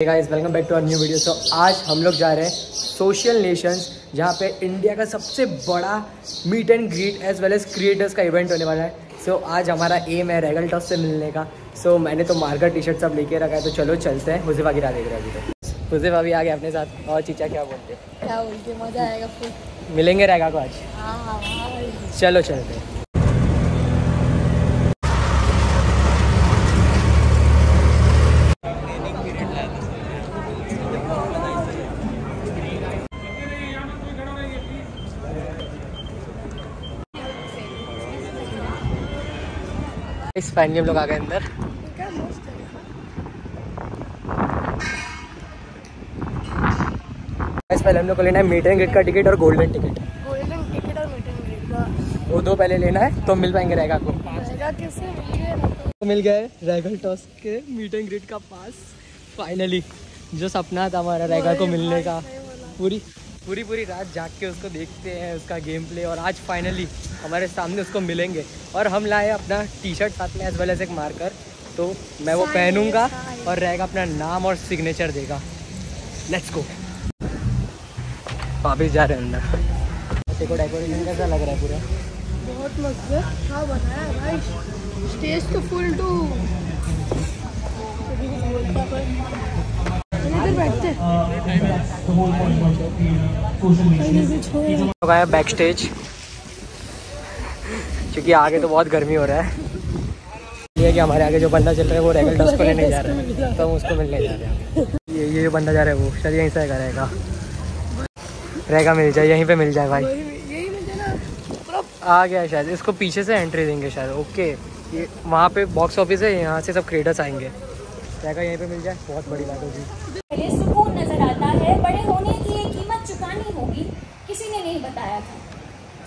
Guys welcome back to our new video so आज हम लोग जा रहे हैं सोशल नेशंस जहाँ पे इंडिया का सबसे बड़ा meet and greet as well as creators का इवेंट होने वाला है। सो so, आज हमारा एम है रेगल टॉस से मिलने का। सो so, मैंने तो मार्कर टी शर्ट सब लेके रखा है तो चलो चलते हैं। हुजेफा गिरा देख रहे हैं अभी तो। हुजेफा भी आ गया अपने साथ। और चीचा क्या बोलते हैं? क्या बोलते मज़ा आएगा मिलेंगे रेगा को आज? हाँ। चलो चलते हैं। इस फाइनली हम लोग आ गए अंदर। इस पहले हम लोग को लेना है मीट एंड का टिकट और गोल्डन टिकट गोल्डन टिकट और मीट एंड का। वो दो पहले लेना है तो मिल पाएँगे रहेगा आपको तो मिल गए रैगल टॉस के मीट एंड ग्रीट का पास फाइनली जो सपना था हमारा रैगा को मिलने का। पूरी पूरी पूरी रात जाग के उसको देखते हैं उसका गेम प्ले और आज फाइनली हमारे सामने उसको मिलेंगे। और हम लाए अपना टी शर्ट साथ में एज वेल एज एक मार्कर तो मैं वो पहनूँगा और रहेगा अपना नाम और सिग्नेचर देगा। लेट्स गो वापिस जा रहे हैं अंदर। देखो डेकोरेशन कैसा लग रहा है पूरा? बहुत मस्त है। बनाया भाई? स्टेज तो फुल टू बैठते लोग आया बैक स्टेज क्योंकि आगे तो बहुत गर्मी हो रहा है। ये कि हमारे आगे जो बंदा चल रहा है वो रेगल टॉस को लेने जा रहा है। तो हम उसको मिलने जा रहे हैं। ये ये जो बंदा जा रहा है वो शायद यहीं से आएगा रहेगा। रहेगा मिल जाए यहीं पे मिल जाए भाई। आ गया शायद इसको पीछे से एंट्री देंगे शायद ओके ये वहाँ पे बॉक्स ऑफ़िस है यहाँ से सब क्रिएटर्स आएँगे। रहेगा यहीं पे मिल जाए। बहुत बड़ी बात होगी। पहले सुकून नज़र आता है। बड़े होने की ये कीमत चुकानी होगी। किसी ने नहीं बताया था।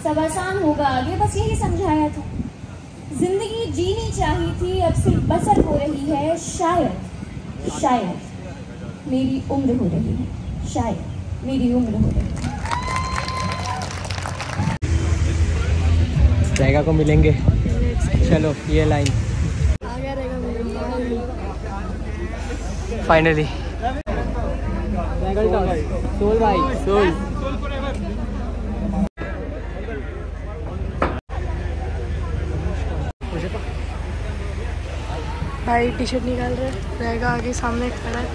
सब आसान होगा आगे बस यही समझाया था। ज़िंदगी जीनी चाहिए थी अब सिर्फ़ बसर हो रही है। शायद शायद मेरी उम्र हो रही है। शायद मेरी उम्र हो रही है। रहेगा को मिलेंगे। चलो ये लाइन आ गया रहेगा मेरे फाइनली भाई भाई टी शर्ट निकाल रहे। रहेगा आगे, सामने खड़ा है।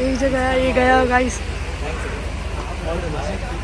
एक जगह ये गया गाइस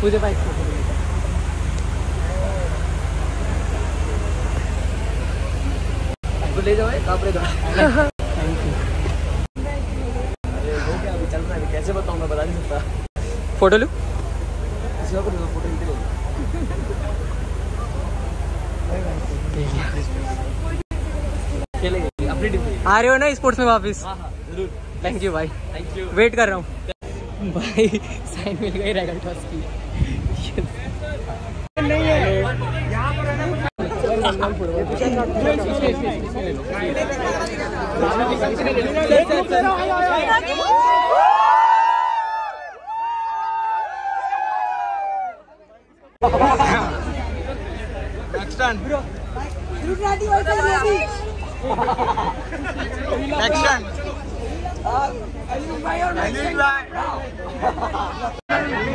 पूजे भाई। तो ले जाओ कापड़े दो थैंक यू अरे वो क्या अभी चल रहा है कैसे बताऊँ मैं बता नहीं सकता। फ़ोटो लूँ। को फ़ोटो आ रहे हो ना स्पोर्ट्स में वापस? हाँ हाँ थैंक यू भाई थैंक यू वेट कर रहा हूँ। भाई साइन मिल गई रेगल टॉस की नहीं है Action. Action.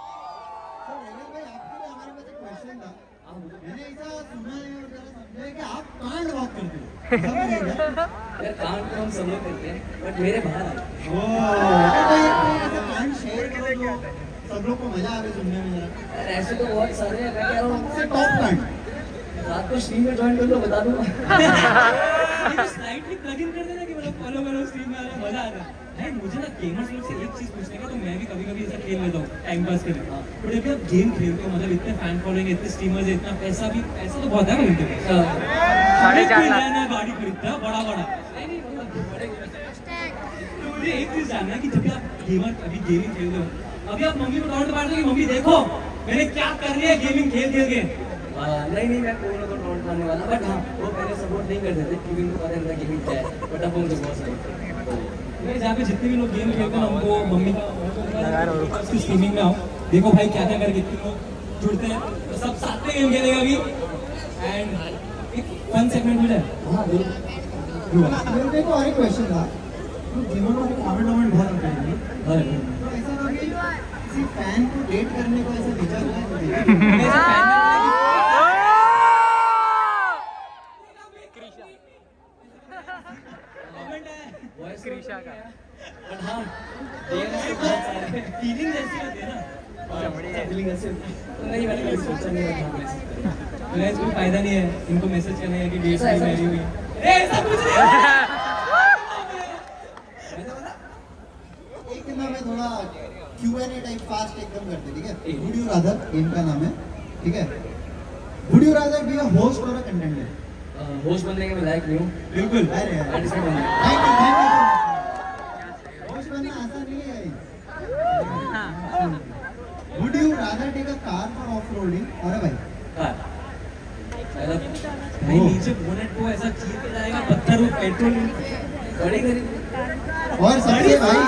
इधर भाई आपके लिए हमारे पास एक क्वेश्चन था मैंने ऐसा सुना है और जरा समझा है कि आप कांड करते हो ऐसा भी है क्या? यार काम तो हम सब लोग करते हैं बट मेरे बाहर आ ऐसा कांड शेयर करो सब लोग को मज़ा आवे सुनने में ऐसे तो बहुत सारे हैं मैं कह रहा सबसे हूँ टॉप कांड रात को स्ट्रीम में ज्वाइन कर लो बता दूँगा स्लाइटली प्लग इन कर देना कि मतलब फॉलो करो स्ट्रीम में आ रहा है, मज़ा आता। है भाई मुझे ना गेमर्स लोग से एक चीज़ पूछने का तो मैं भी कभी कभी ऐसा खेल लेता हूँ टाइम पास के लिए। बट जब आप गेम खेलते हो मतलब इतने फ़ैन फॉलोइंग इतने स्ट्रीमर्स है इतना पैसा भी पैसा तो बहुत है ना इनके पास। नया गाड़ी खरीदता बड़ा मतलब बड़े तो मुझे एक चीज़ जानना है कि जब आप गेमर अभी गेमिंग खेल रहे हो अभी आप मम्मी को डाउट मारते हो कि मम्मी देखो मैंने क्या कर लिया गेमिंग खेल खेल के? नहीं नहीं मैं कोई ना कोई टॉन्ट मारने वाला बट हाँ वो पहले सपोर्ट नहीं करते थे क्योंकि उनको पता था गेमिंग क्या है बट अब उनको बहुत सही मैं जहाँ पे जितने भी लोग गेम खेलते हैं ना, उनको मम्मी का उसकी स्ट्रीमिंग में आओ। देखो भाई क्या क्या करके कितने लोग जुड़ते हैं। तो सब साथ में गेम खेलेगा अभी। एंड एक फन सेगमेंट हो। जाए हाँ बिल्कुल। मेरे को और एक क्वेश्चन था। तो को कमेंट वमेंट बहुत आते हैं। हाँ, तो ऐसा कभी किसी फ़ैन को डेट करने को ऐसा हुआ है मैं ऐसे fan में comment है वॉइस क्रिशा का। हाँ फीलिंग होती है ना। फीलिंग होती है। तो नहीं मैंने सोचा नहीं था फ़ायदा नहीं है। इनको मैसेज करने का कि डेट मेरी हुई। ऐसा कुछ नहीं। है। एक ना मैं थोड़ा Q N A type fast एकदम करते ठीक है? रादर गेम का नाम है ठीक है? अ होस्ट और अ कंटेंडर होस्ट बनने के मैं लायक नहीं हूँ बिल्कुल अरे यार। थैंक यू थैंक यू बनना आसान नहीं है। Would you rather take a car for off roading और हाँ। भाई नीचे बोनेट को ऐसा चीर के जाएगा पत्थर वो पेट्रोल बड़ी खरीद और सबसे भाई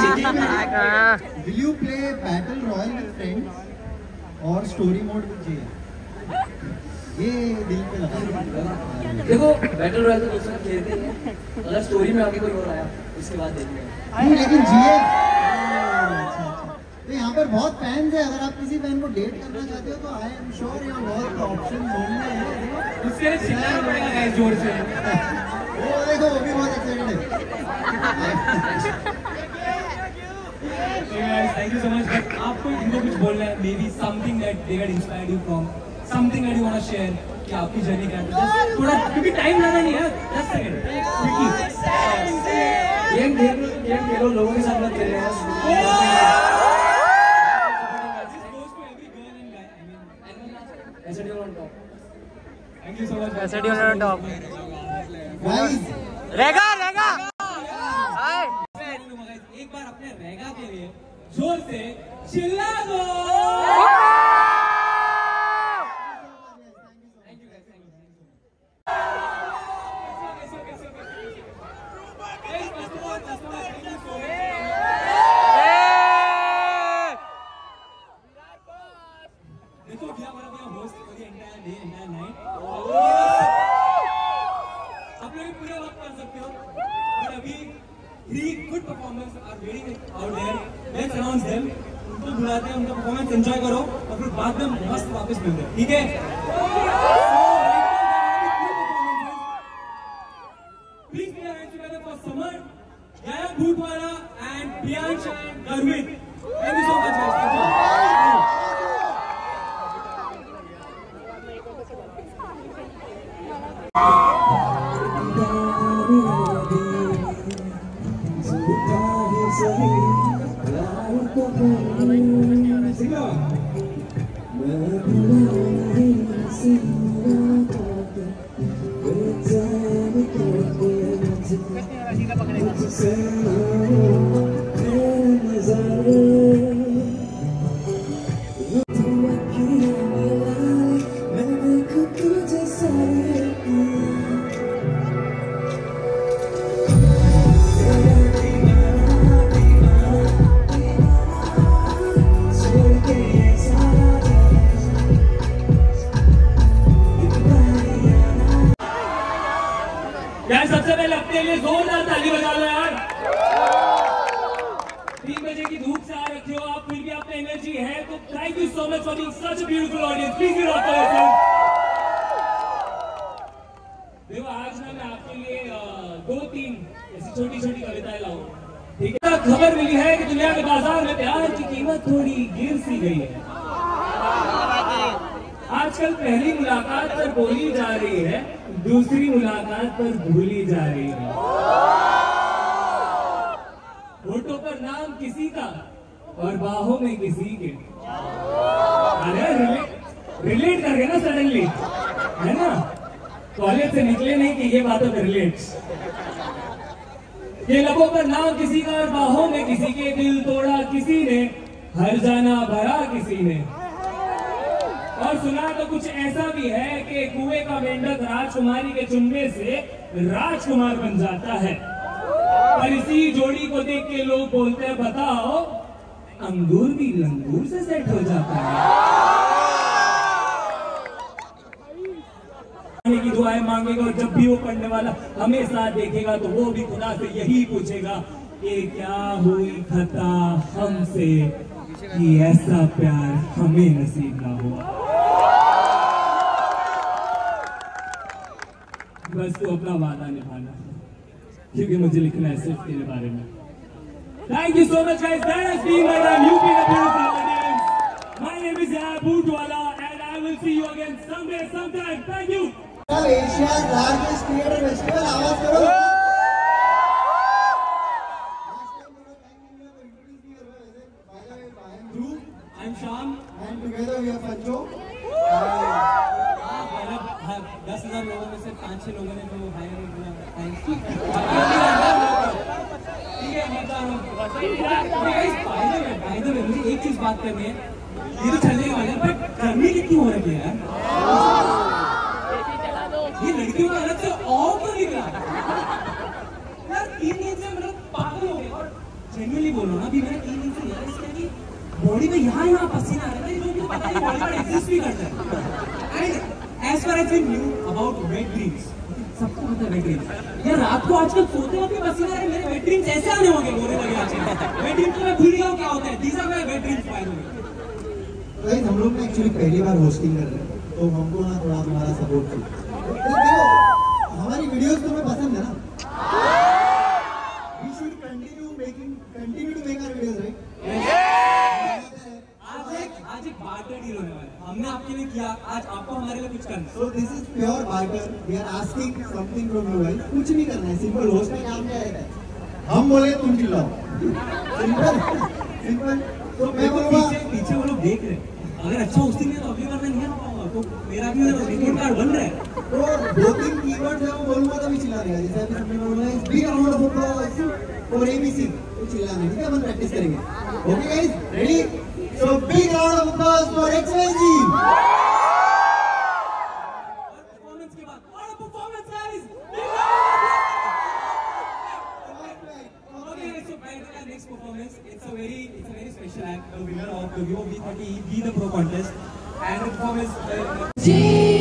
हाँ। Will you play battle royale with friends और स्टोरी मोड विद जे ये दिल पे लगा देखो बैटल रॉयल तो दूसरा खेलते हैं अगर स्टोरी में आगे कोई और आया उसके बाद देखेंगे लेकिन जीए तो यहाँ पर बहुत फैंस है। अगर आप किसी फ़ैन को डेट करना चाहते हो तो आई एम श्योर यहाँ बहुत ऑप्शन होंगे। उसके लिए चिल्लाना पड़ेगा गाइस ज़ोर से। वो देखो वो भी बहुत एक्साइटेड है। Thank you so much. आपको इनको कुछ बोलना है, maybe something that they had inspired you from, that you want to share कि आपकी जर्नी क्या थी? थोड़ा क्योंकि टाइम ज़्यादा नहीं है, दस सेकंड, गेम खेल गेम खेलो लोगों के साथ मत खेलो बस This goes to every girl and guy. I mean, ऐसे deal on top thank you so much. ऐसे डी ऑन टॉप गाइस रहेगा रहेगा एक बार अपने रेगा के लिए ज़ोर से चिल्ला दो आजकल पहली मुलाकात पर बोली जा रही है, दूसरी मुलाकात पर भूली जा रही है। फ़ोटो पर नाम किसी का और बाहों में किसी के। अरे रिलेट रिलेट कर गए ना सडनली है ना? कॉलेज से निकले नहीं कि ये बातों पे रिलेट ये लबों पर नाम किसी का और बाहों में किसी के, दिल तोड़ा किसी ने, हर जाना भरा किसी ने। और सुना तो कुछ ऐसा भी है कि कुएँ का मेंढक राजकुमारी के चुम्बे से राजकुमार बन जाता है। पर इसी जोड़ी को देख के लोग बोलते हैं, बताओ, अंगूर भी लंगूर से सेट हो जाता है। की दुआएँ मांगेगा और जब भी वो पढ़ने वाला हमेशा देखेगा तो वो भी खुदा से यही पूछेगा कि क्या हुई खता हमसे कि ऐसा प्यार हमें नसीब ना हुआ? बस तो अपना वादा निभाना क्योंकि मुझे लिखना है सिर्फ़ तेरे बारे में Thank you so much, guys. That has been my time. You've been a beautiful audience. My name is Yaya Bootwala, and I will see you again someday, sometime. Thank you. Asia's largest theatre festival आवाज़ करो Group, I'm Sham. And together we are Pancho. दस हज़ार लोगों में से पाँच छह लोगों ने तो हाई थैंक्स ठीक है मतलब बाय द वे मुझे एक चीज़ बात करनी है ये तो चलने वाला है बट गर्मी कितनी हो रही है यार ये लड़कियों का अलग से और क्यों निकला यार तीन दिन से मतलब पागल हो गए और जेन्युइनली बोलो ना अभी मैंने तीन दिन से रियलाइज़ किया कि बॉडी में यहाँ यहाँ पसीना आ रहा है जो मुझे पता नहीं बॉडी में एग्जिस्ट भी करता है and as far as we knew about wet dreams सबको पता है वेट यार रात को आजकल सोते होते भी पसीना है मेरे वेट ड्रीम्स ऐसे आने होंगे बोलने लगे आजकल वेट ड्रीम्स तो मैं भूल गया हूँ क्या होता है? These are my wet dreams by the way guys हम लोग ना एक्चुअली पहली बार होस्टिंग कर रहे हैं तो हमको ना थोड़ा तुम्हारा सपोर्ट चाहिए। हमारी वीडियोस तुम्हें पसंद है ना we should continue making continue to make our videos right आज एक आज एक बार्टर डील होने वाला है हमने आपके लिए किया आज आपको हमारे लिए कुछ करना So this is pure barter. We are asking something from you guys. कुछ नहीं करना है सिंपल होस्ट का काम क्या है? हम बोले तुम चिल्लाओ। सिंपल सिंपल तो मैं बोलूँगा पीछे वो लोग देख रहे हैं। अगर अच्छा होस्टिंग है तो अगली बार मैं नहीं आ पाऊँगा। तो मेरा भी रिपोर्ट कार्ड बन रहा है। तो दो तीन कीवर्ड्स है वो बोलूँगा तभी चिल्ला देगा जैसे अभी सबने बोला है big round of for ABC तो चिल्लाना ठीक है? अपन प्रैक्टिस करेंगे। Okay guys ready So big round of applause for XYZ. Next performance, it's a very, it's a very special act. The winner of the Vivo V30 Be the Pro contest, and the performance. Uh,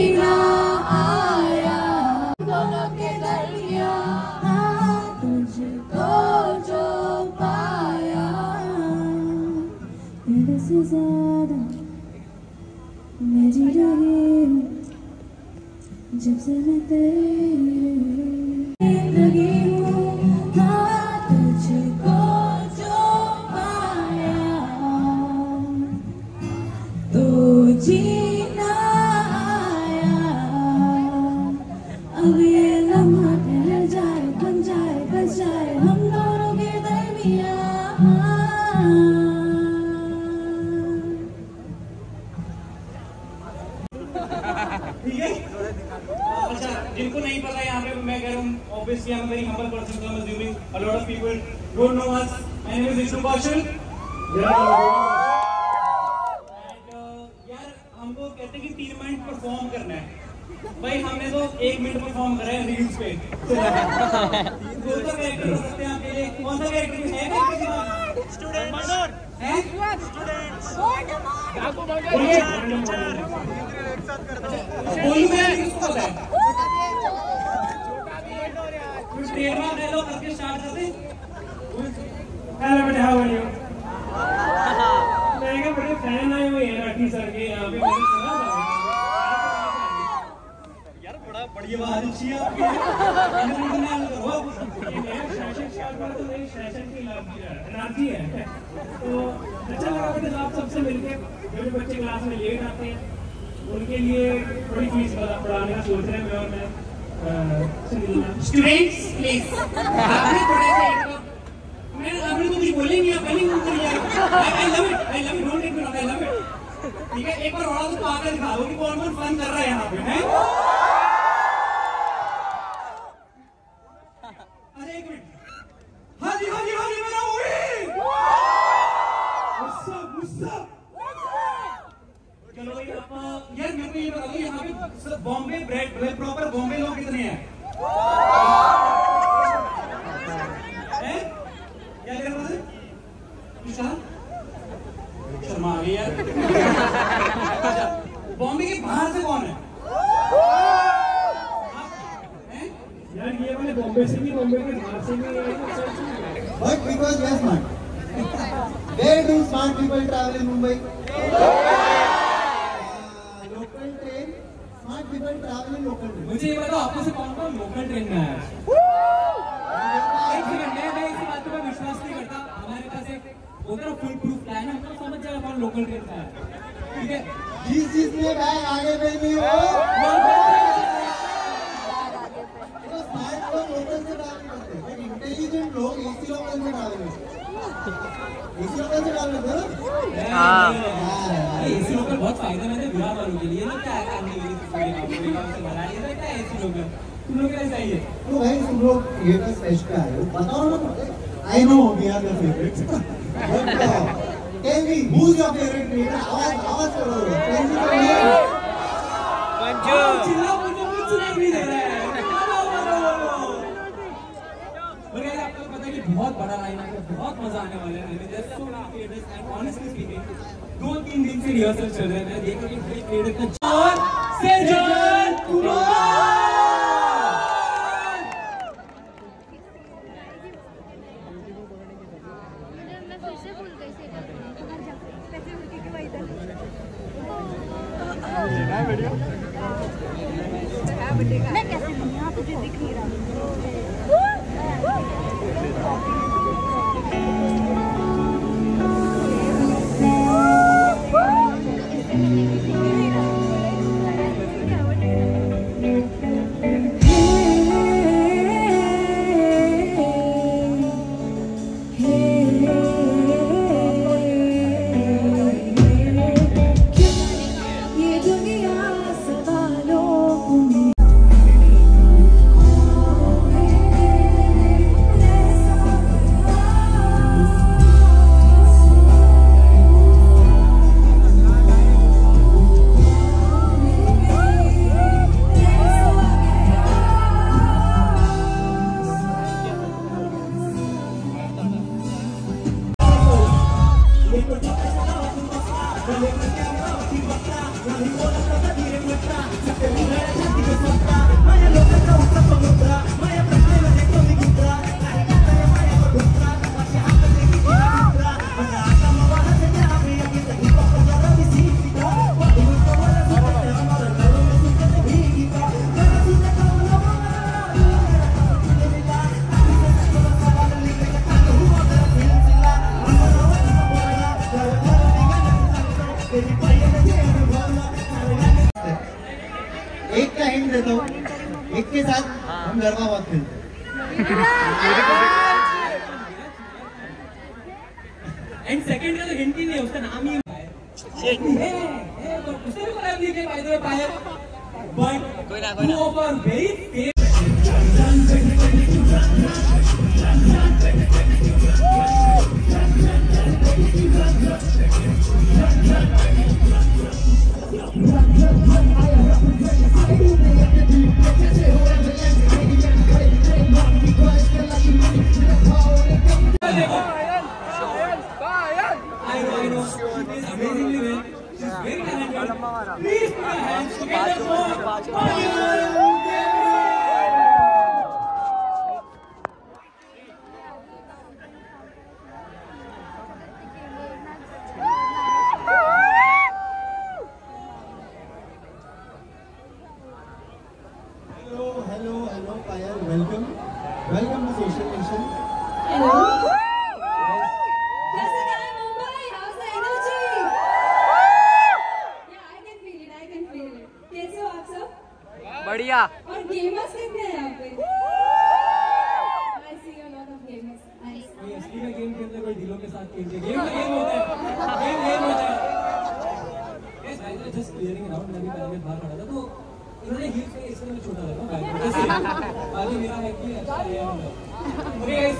know us my name is Vishnu Kaushal And, uh, यार हमको कहते कि तीन minute perform करना है। भाई हमने तो एक मिनट परफॉर्म करा है रील्स पे। कौन सा कैरेक्टर कर सकते हैं आपके लिए। कौन सा कैरेक्टर है स्टूडेंट बोलू मैं किसको पता कुछ ट्रेडमार्क डायलॉग करके स्टार्ट करते हेलो बेटा हाउ आर यू मैं कहा बड़े फ़ैन आए हुए हैं राठी सर के यहाँ पे। मैंने सुना यार बड़ा बढ़िया बात है है आपकी। मैंने सुना है शासन शासन वाला तो नहीं शासन की लाभ नाती है। तो अच्छा लगा बेटा तो आप सबसे मिलके। जो भी बच्चे क्लास में लेट आते हैं उनके लिए थोड़ी फ़ीस पढ़ाने का सोच रहे हैं मैं और मैं स्टूडेंट्स प्लीज़ आप भी थोड़ा सा मैं तो कुछ बोलेंगे आप पहले मुँह कर I love it I love it don't take me I love it ठीक है, एक बार और तो आकर दिखा दो कि कौन कौन फन कर रहा है यहाँ पे, हैं अरे एक मिनट हाँ जी हाँ जी हाँ जी मेरा उड़ी गुस्सा गुस्सा चलो भाई आप यार मेरे को ये बता दो यहाँ पे sir Bombay bread proper Bombay लोग कितने हैं हैं? क्या कह रहे थे विशाल शर्मा आ गई यार अच्छा बॉम्बे के बाहर से कौन है हैं? यार ये वाले बॉम्बे से भी बॉम्बे के बाहर से भी ये तो सच में है। But because we are smart. Where do smart people travel in Mumbai? Uh, local train. Smart people travel in local train. मुझे ये बताओ आपको से कौन कौन लोकल ट्रेन में आया है? एक सेकंड मैं मैं इसी बात पे मैं विश्वास नहीं करता हमारे पास एक होता है फुल प्रूफ प्लान है हम तो समझ जाएगा कौन लोकल ट्रेन का है ठीक है? जिस जिसने बैग आगे पहनी हो। तो स्मार्ट लोग लोकल से ट्रैवल करते हैं। बट इंटेलिजेंट लोग से ट्रैवल करते हैं एसी लोकल से ट्रैवल करते हैं। ना एसी लोकल बहुत फ़ायदेमंद है बिहार वालों के लिए। ना क्या है काम के लिए पूरे काम पूरे काम से भरा नहीं क्या एसी लोकल तुम लोग कैसे चाहिए तो भाई तुम लोग थिएटर फेस्ट पे आए हो। बताओ ना I know we are the favourites who is your favourite creator आवाज़ आवाज़ करो टेल मी आप चिल्ला बोल के कुछ सुनाई नहीं दे रहा है बताओ, बताओ। और यार आपको पता है कि बहुत बड़ा लाइन है बहुत मज़ा आने वाला है There's so many creators and honestly speaking, दो तीन दिन से रिहर्सल चल रहे हैं। मैं देख रहा हूँ कि का जॉन सेजन कुमार मैं फिर से भूल गई से बाहर जा कैसे भूल गई कि मैं इधर मैं कैसे यहाँ तुझे दिख नहीं रहा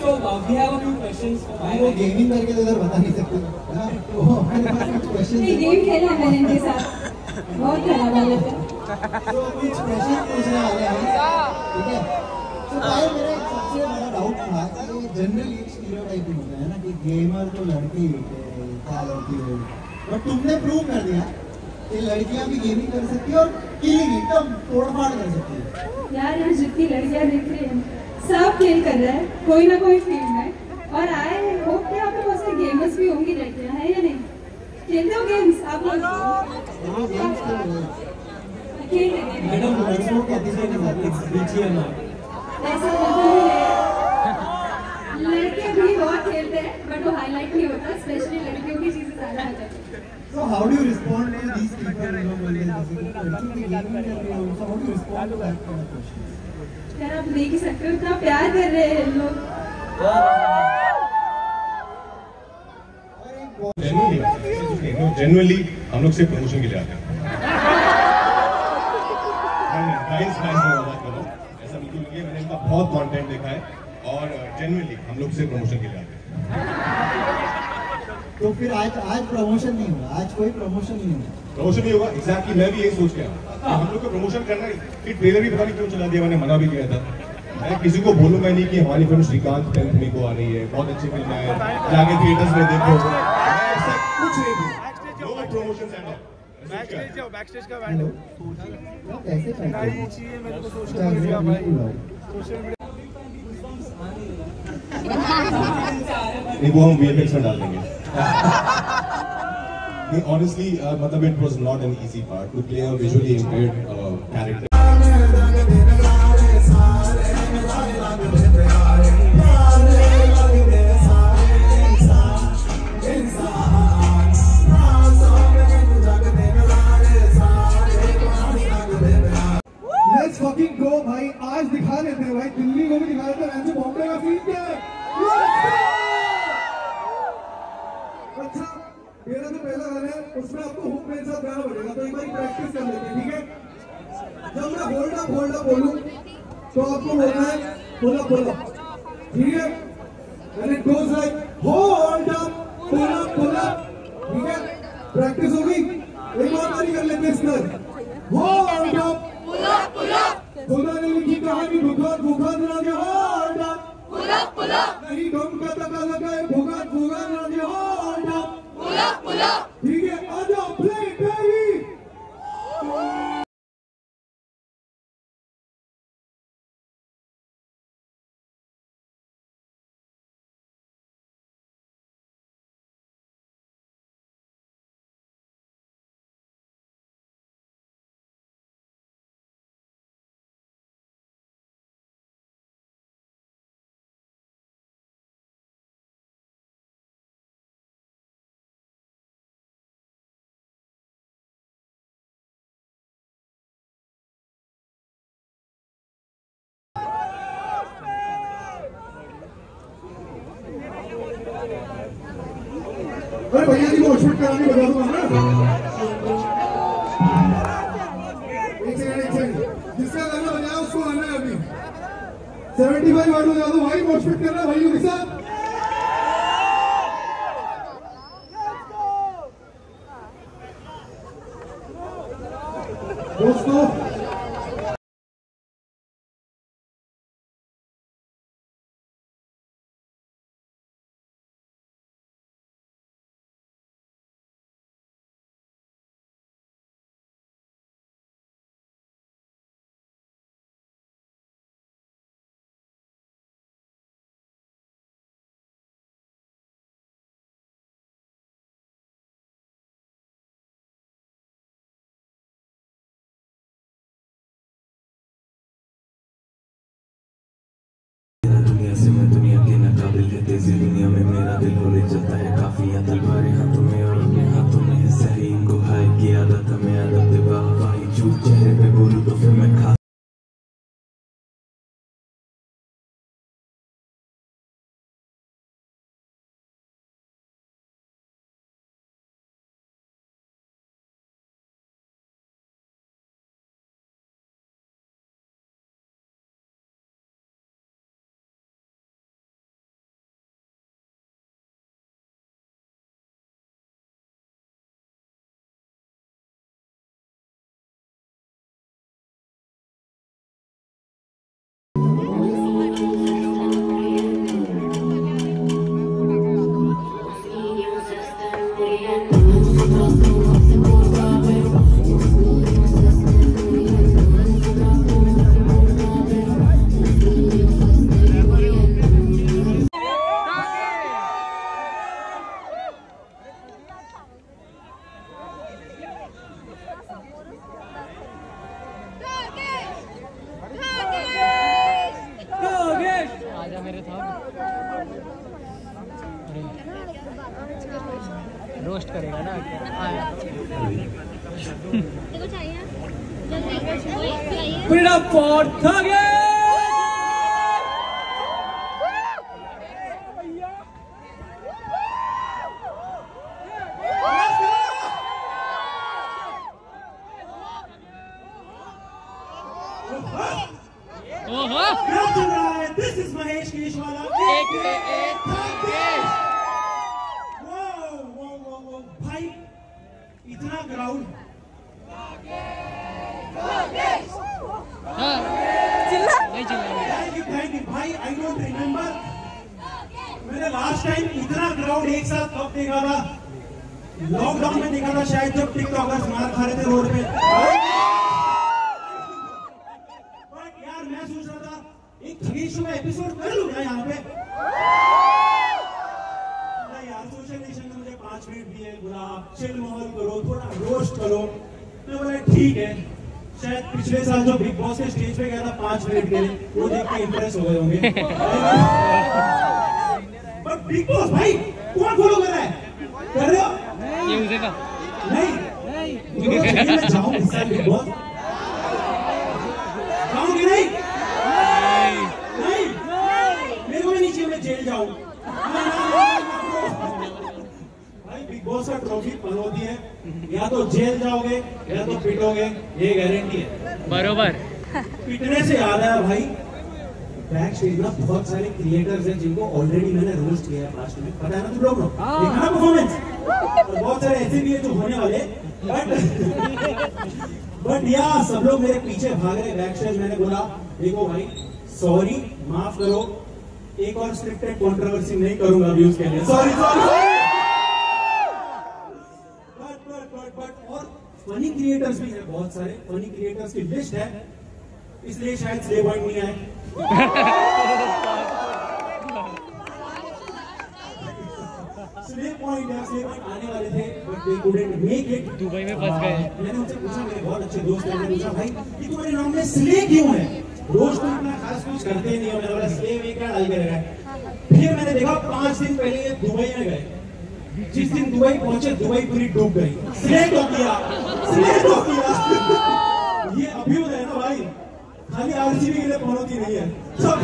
तो वी गेमिंग करके तो इधर बता नहीं सकते। है तो हमारे पास कुछ क्वेश्चन नहीं गेम खेला मैंने इनके साथ। बहुत खेला मैंने। तो कुछ क्वेश्चन पूछने वाले हैं। ठीक है? तो भाई मेरा सबसे बड़ा डाउट था कि जनरली एक स्टीरियोटाइपिंग होता है ना कि गेमर तो लड़के ही होते हैं क्या लड़की हो। बट तुमने प्रूव कर दिया कि लड़कियाँ भी गेमिंग कर सकती है और किलिंग एकदम तोड़फाड़ कर सकती है। यार यहाँ जितनी लड़कियाँ दिख रही हैं सब खेल कर रहा है कोई ना कोई फ़ील्ड में। और आए होप कि पास में गेमर्स भी होंगी लड़कियाँ है या नहीं? खेलते हो गेम्स आप लोग? हैं हैं। मैडम लड़कियों को एपिसोड में इट्स बीची है ना ऐसा बिल्कुल है। लड़के भी बहुत खेलते हैं बट वो हाईलाइट नहीं होता स्पेशली लड़कियों की चीज़ें ज़्यादा आ जाती हैं। So how do you respond to these people you know बोले जैसे कि लड़की भी गेमिंग कर रही हो so how do you respond to that kind of questions यार आप सकते प्यार कर रहे हैं लोग। और जेनुअली हम लोग सिर्फ़ प्रमोशन के लिए आते हैं। ऐसा बिल्कुल मैंने इनका बहुत कंटेंट देखा है। और जनरली हम लोग सिर्फ़ प्रमोशन के लिए आते हैं। तो फिर आज आज प्रमोशन नहीं हुआ। आज कोई प्रमोशन नहीं हुआ। प्रमोशन नहीं होगा एग्जैक्टली मैं भी यही सोच के आया। हम लोग को प्रमोशन करना है फिर ट्रेलर भी पता नहीं क्यों चला दिया मैंने मना भी किया था। मैं किसी को बोलूँगा नहीं कि हमारी फ़िल्म श्रीकांत टेंथ में को आ रही है बहुत अच्छी फ़िल्म है। जाके थिएटर्स में देखो। ऐसा कुछ नहीं बोलूँ। कैसे हो अच्छा, भाई। वो हम वीएफएक्स में डाल देंगे। नहीं ऑनेस्टली मतलब it was not an easy part to play a visually impaired character let's fucking go भाई आज दिखा देते हैं भाई दिल्ली को भी दिखा देते हैं ऐसे बॉम्बे का सीन क्या प्रैक्टिस कर लेते हैं, ठीक है? जब मैं होल्ड अप होल्ड अप बोलूँ तो आपको बोलना है पुल अप ठीक है? And it goes like hold up pull up pull ठीक है? प्रैक्टिस होगी शूट कराने बता दूँगा ना जिसका गाना बजाया उसको आना है अभी सेवेंटी फाइव वाट बजा दो भाई शूट करना भाइयों क्या चल रहा है दिस इज़ महेश केशवाला एक एक वो वो वो वो भाई इतना क्राउड हाँ। नहीं चिल्ला। थैंक यू थैंक यू भाई आई डोंट रिमेम्बर मैंने लास्ट टाइम इतना क्राउड एक साथ कब देखा था लॉकडाउन में देखा था शायद जब टिकटॉकर्स मार खा रहे थे रोड पे बट यार मैं सोच रहा था एक थ्री शो का एपिसोड कर लूँ क्या यहाँ पे नहीं यार सोशल नेशन ने मुझे पाँच मिनट दिए बोला आप चिल माहौल करो थोड़ा रोस्ट करो। मैं बोला ठीक है। शायद पिछले साल जो बिग बॉस के स्टेज पे गया था पाँच मिनट के लिए वो देख के इम्प्रेस हो गए होंगे। बट बिग बॉस भाई कौन फॉलो कर रहा है? कर रहे हो? ये उसे का नहीं? ब्रो, मैं जाऊँ इस साल बिग बॉस जाऊँ कि नहीं? नहीं? मेरे को नहीं चाहिए मैं जेल जाऊँ का ट्रॉफी पनौती है? या तो जेल जाओगे या तो पिटोगे ये गारंटी है। बरोबर। पिटने से याद आया भाई बैक स्टेज में बहुत सारे क्रिएटर्स हैं जिनको ऑलरेडी मैंने रोस्ट किया है पास्ट में। पता है ना तुम लोग देखा ना परफॉर्मेंस और बहुत सारे ऐसे भी है जो होने वाले बट बट या सब लोग मेरे पीछे भाग रहे बैक स्टेज मैंने बोला देखो भाई सॉरी माफ़ करो। एक और स्क्रिप्टेड कंट्रोवर्सी नहीं करूँगा व्यूज़ के लिए। Sorry sorry but but but but और फनी क्रिएटर्स भी हैं बहुत सारे। फनी क्रिएटर्स की लिस्ट है। इसलिए शायद स्ले पॉइंट नहीं आए। स्ले पॉइंट है स्ले पॉइंट आने वाले थे but they couldn't make it Dubai में फंस गए। मैंने उनसे पूछा मेरे बहुत अच्छे दोस्त हैं मैंने पूछा भाई कि तुम्हारे नाम में स्ले क्यों है? रोज तो इतना खास कुछ करते नहीं हो मैंने बोला स्ले में क्या डाल के रखा है। फिर मैंने देखा पाँच दिन पहले दुबई में गए। जिस दिन दुबई पहुँचे दुबई पूरी डूब गई। स्ले तो किया। स्ले तो किया। ये अभ्युदय है ना भाई? खाली आरसीबी के लिए पहुँचती नहीं है। सब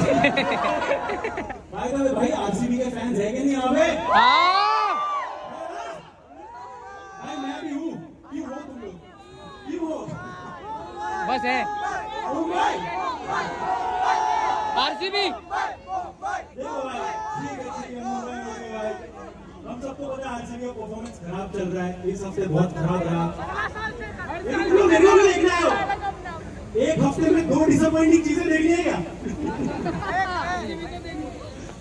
भाई तो भाई आरसीबी के फैंस है कि नहीं यहाँ पे भाई मैं भी हूँ। क्यों हो तुम लोग। क्यों हो बस है। मुंबई आरसीबी देखो भाई ठीक है ठीक है मुंबई में हो गए भाई हम सबको पता आरसीबी का परफॉर्मेंस खराब चल रहा है। इस हफ़्ते बहुत खराब रहा। लेकिन तुम हो। एक हफ़्ते में दो डिसअपॉइंटिंग चीज़ें है क्या?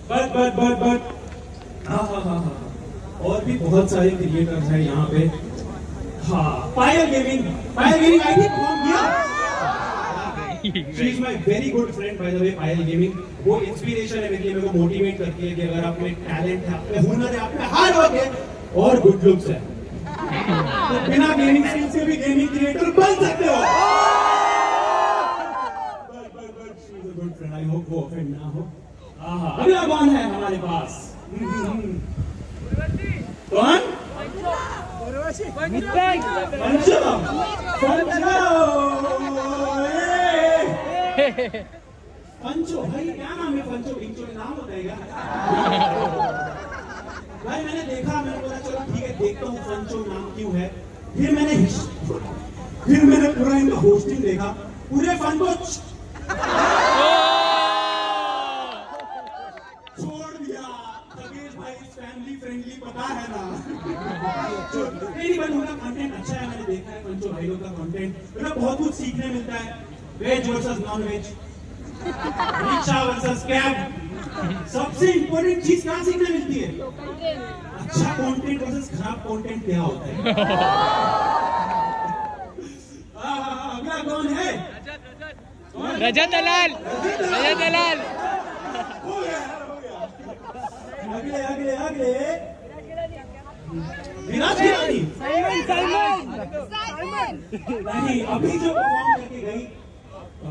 But but but but. हाँ हाँ हाँ हाँ और भी बहुत सारे क्रिएटर्स हैं यहाँ पे। हाँ Payal gaming Payal gaming I think किया? She is my very good friend by the way Payal gaming वो इंस्पिरेशन है मेरे लिए मेरे को मोटिवेट करती है कि अगर आप में टैलेंट है आप में हुनर है आप में हार्ड वर्क है और गुड लुक्स है। तो बिना गेमिंग स्किल्स के भी गेमिंग क्रिएटर बन सकते हो। Good friend. I hope वो offend ना हो। अगला कौन है हमारे पास। कौन? पंचो पंचो पंचो भाई, क्या नाम है पंचो? पिंचो नाम बताएगा। भाई, मैंने देखा, मैंने बोला, चलो ठीक है, देखता हूँ पंचो नाम क्यों है। फिर मैंने फिर मैंने पूरा इनका होस्टिंग देखा। पूरे को छोड़ दिया। तबीर भाई फैमिली फ्रेंडली पता है ना? नहीं बट उनका कंटेंट अच्छा है, मैंने देखा है पंचो भाई का कंटेंट मतलब बहुत कुछ सीखने मिलता है। Veg versus non veg rickshaw versus cab सबसे इंपॉर्टेंट चीज़ कहाँ सीखने मिलती है? अच्छा कंटेंट वर्सेस खराब कंटेंट क्या होता है? हाँ, हाँ, हाँ, अगला कौन है? रजत दलाल। रजत दलाल। अगले अगले अगले। विराज गिरानी नहीं अभी जो परफॉर्म करके गई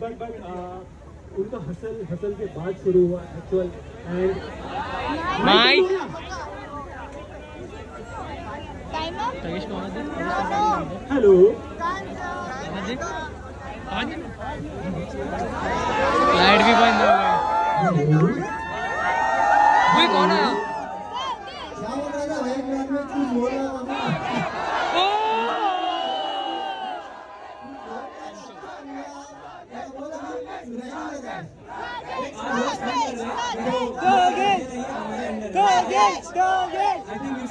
बट बट उनका हसल हसल के बाद शुरू हुआ actual and mic hello light भी बंद हो गई कौन है?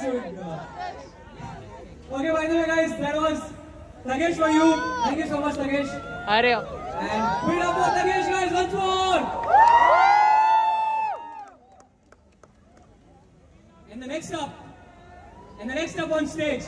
it. Okay, by the way, guys, that was Nagesh for you. Thank you so much, Nagesh. Arya. And put up for Nagesh, guys, once more. And the next up, and the next up on stage.